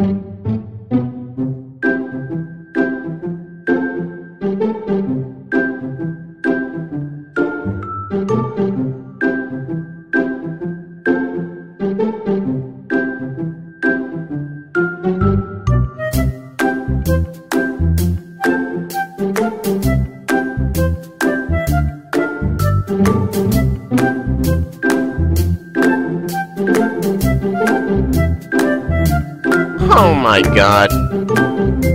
thank you. Oh my god.